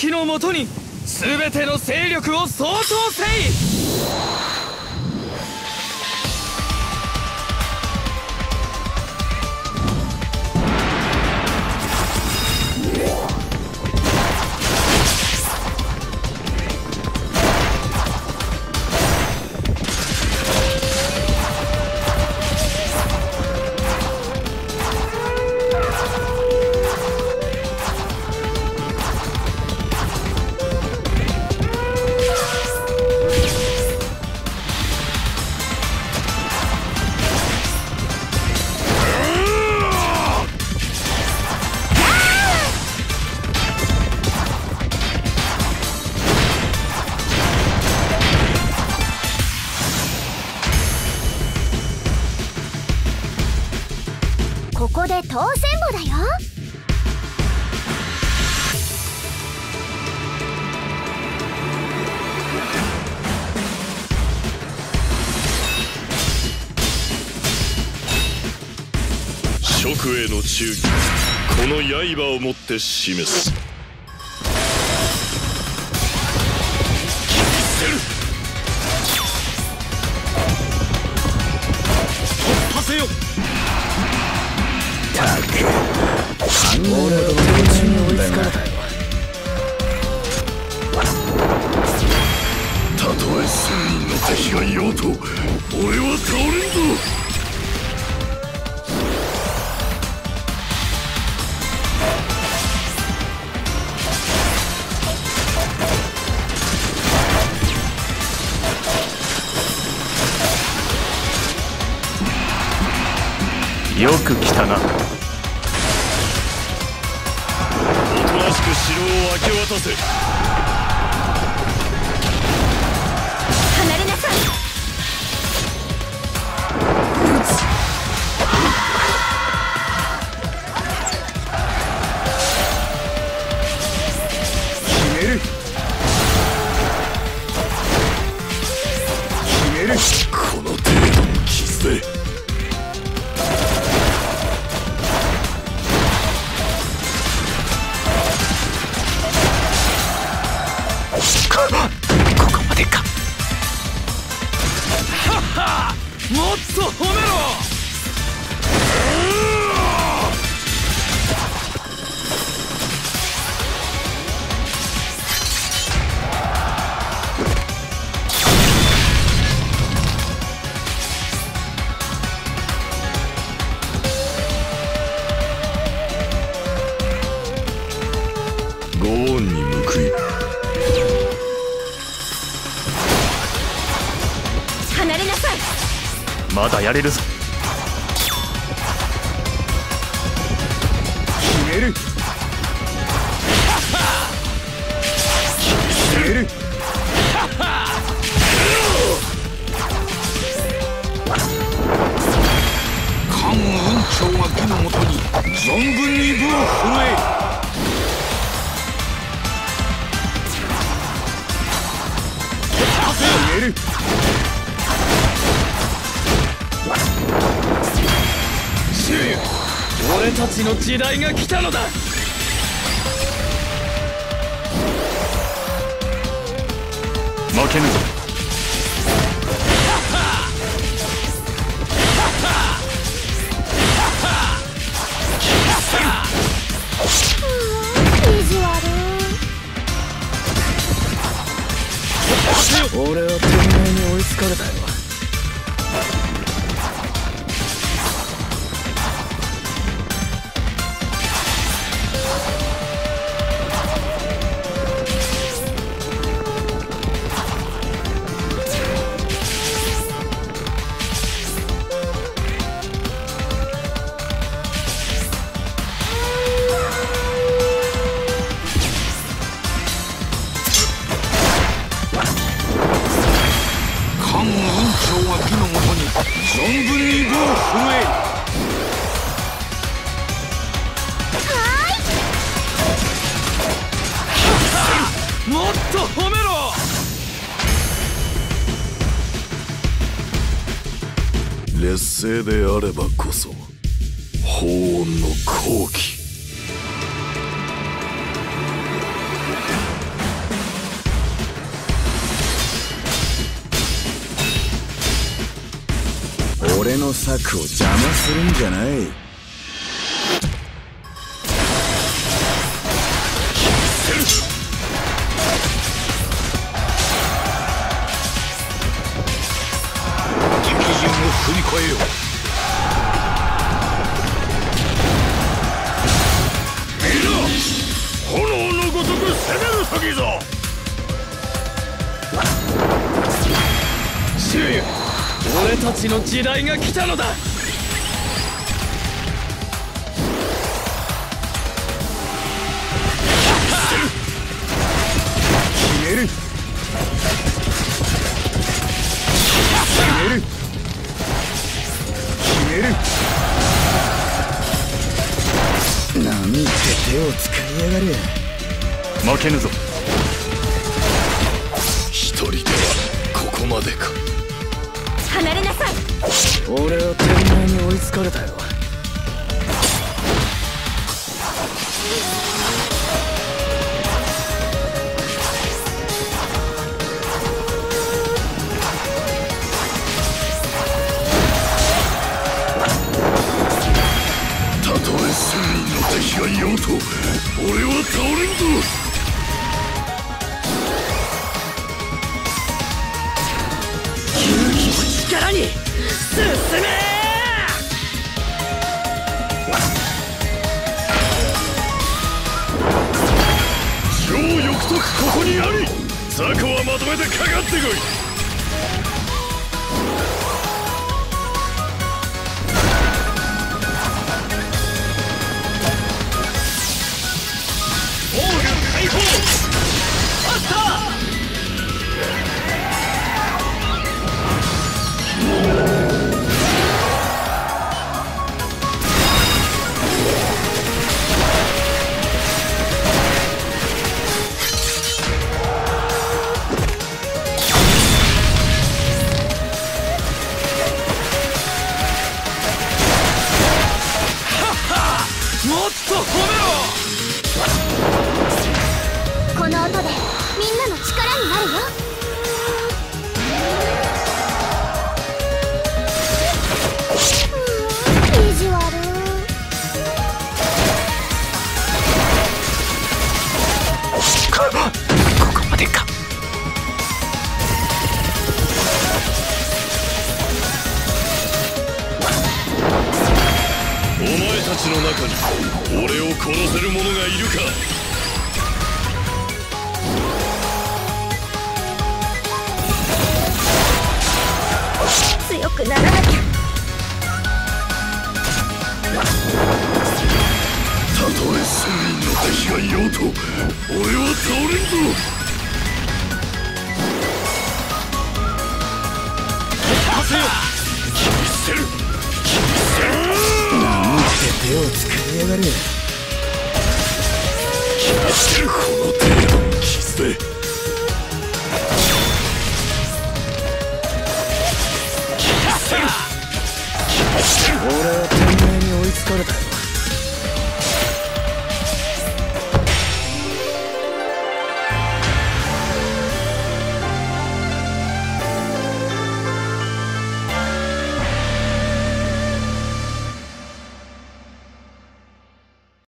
気のもとに全ての勢力を相当せいへの忠義。この刃をもって示す。突破せよ。俺は手口に追いつかれたよたとえ千人の敵がいようと俺は倒れんぞよく来たな。おとなしく城を明け渡せ。れなさい。まだやれるぞ。決める。決める。関雲長が義のもとに存分に武を振るえ決める俺たちの時代が来たのだ。負けぬぞ。俺は天命に追いつかれたよ存分に武を振る。もっと褒めろ。劣勢であればこそ法恩の好機。の策を邪魔するんじゃない。敵陣を踏み越えよ炎のごとく攻める時ぞ。周囲俺たちの時代が来たのだ。決める。決める。決める。なんて手を使いやがる負けぬぞ。一人ではここまでか離れなさい。俺は天命に追いつかれたよ。たとえ千人の敵がいようと俺は倒れんぞ。に進め超欲得ここにあり雑魚はまとめてかかってこい中に俺を殺せる者がいるか。強くならなきゃ。たとえ千人の敵がいようと俺は倒れんぞ。切手を使いやがる切り捨てるこの手の傷で切り捨て。る切り捨てる俺は天命に追いつかれた。よ